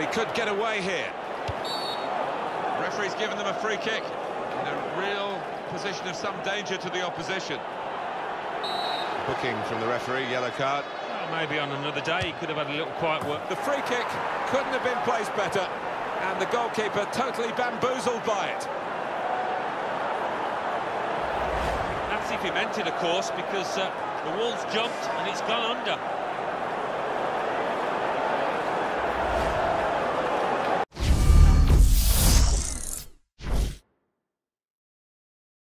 He could get away here. Referee's given them a free kick in a real position of some danger to the opposition. Booking from the referee, yellow card. Well, maybe on another day he could have had a little quiet work. The free kick couldn't have been placed better, and the goalkeeper totally bamboozled by it. That's if he meant it, of course, because uh, the wall's jumped and it's gone under.